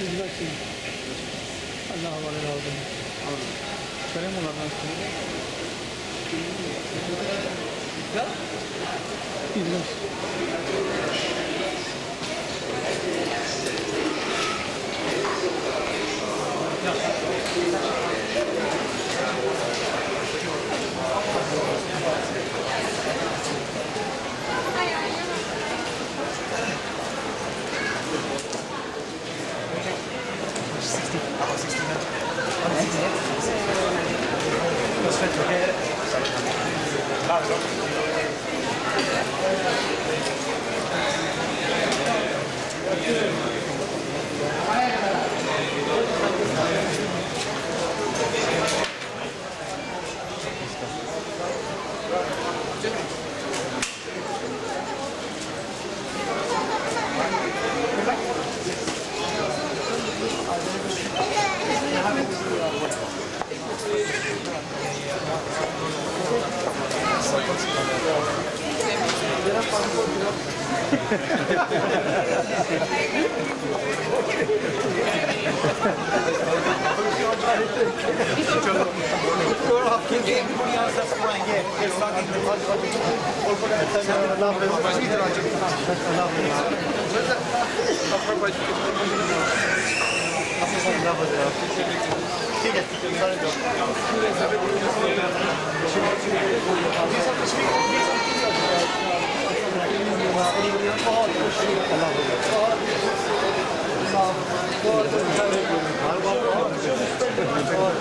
Yüzbaşı. Allah havalı olsun. Söyleyeyim onlardan sonra. Yüzbaşı. Everybody else that's flying, yeah. Sistina. Alla Sistina. Alla Sistina. Aspetta che... Vado. No photos, الله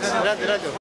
Gracias. gracias.